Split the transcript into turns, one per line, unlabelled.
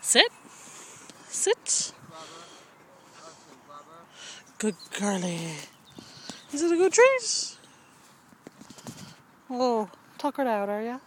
Sit. Sit. Good girlie. Is it a good treat? Oh, tuckered out, are you?